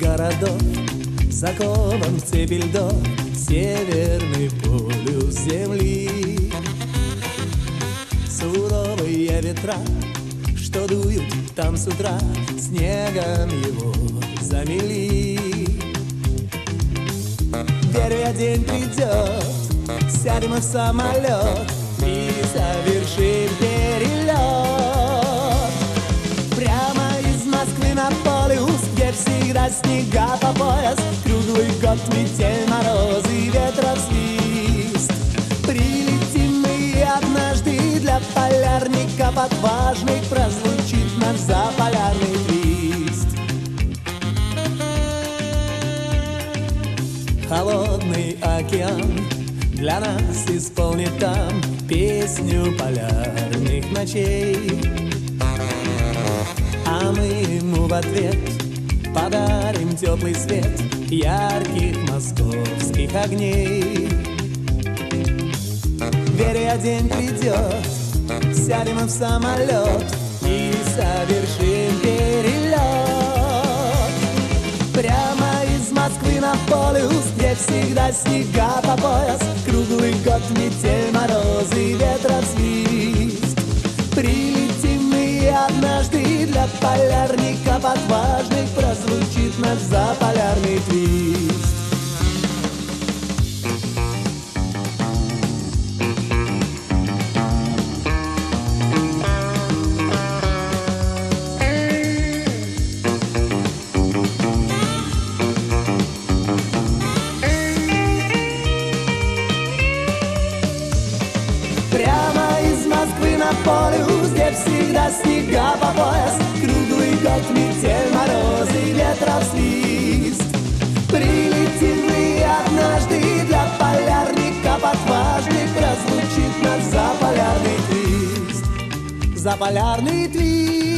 городов Закован в цепи льдов Северный полюс земли. Суровые ветра, что дуют там с утра Снегом его замели. Верю я, день придет Сядем в самолет И совершим перелет. Прямо из Москвы на полюс Где всегда снега по пояс Круглый год метель, морозы, ветров свист Прилетим мы однажды Для полярника под важный Прозвучит наш заполярный твист Холодный океан для нас исполнит там песню полярных ночей. А мы ему в ответ подарим теплый свет ярких московских огней. Веря, день придет, сядем в самолет и совершим перелет. Прямо из Москвы на полюс, где всегда снега по пояс, Круглый год метель, морозы, ветров свист. Прилетим мы однажды для полярника Полюс, где всегда снега по пояс, Круглый год метель, морозы, ветров свист. Прилетим мы однажды для полярника под важный Прозвучит наш заполярный твист. Заполярный твист.